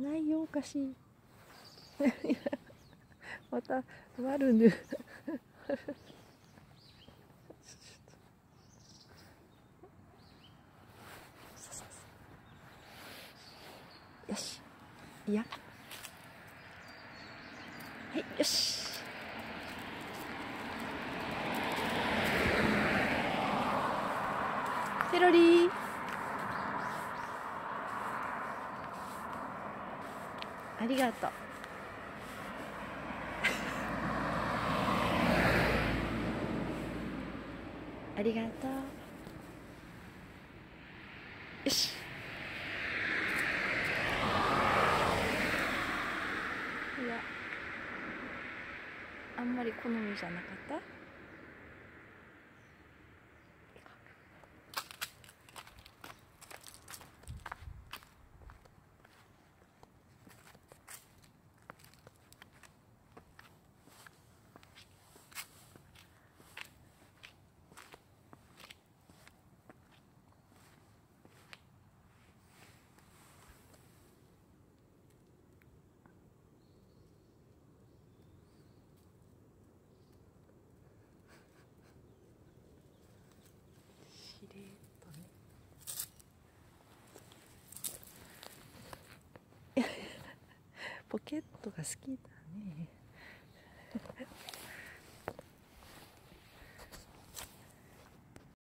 ないよおかしい。また悪ぬ。よし。いや。はいよし。ペロリー。ありがとう。ありがとう。よし。いやあんまり好みじゃなかった？ポケットが好きだね。